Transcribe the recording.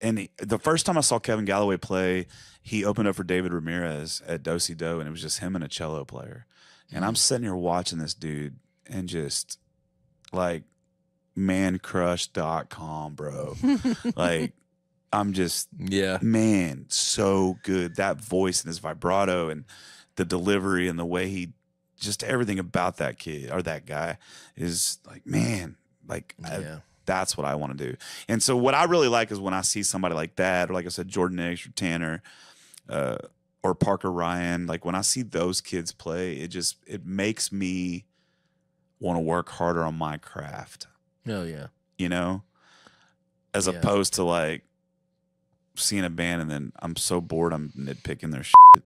and he, the first time I saw Kevin Galloway play, he opened up for David Ramirez at Dosey Doe, and it was just him and a cello player. And I'm mm-hmm. sitting here watching this dude and just like mancrush.com, bro. like I'm just Yeah. man, so good. That voice and his vibrato and the delivery and the way he just everything about that kid or that guy is like, man, like I- Yeah. That's what I want to do. And so what I really like is when I see somebody like that, or like I said, Jordan Hicks or Tanner, uh, or Parker Ryan, like when I see those kids play, it just it makes me want to work harder on my craft, Oh yeah. you know? As Yeah. opposed to like seeing a band and then I'm so bored I'm nitpicking their shit.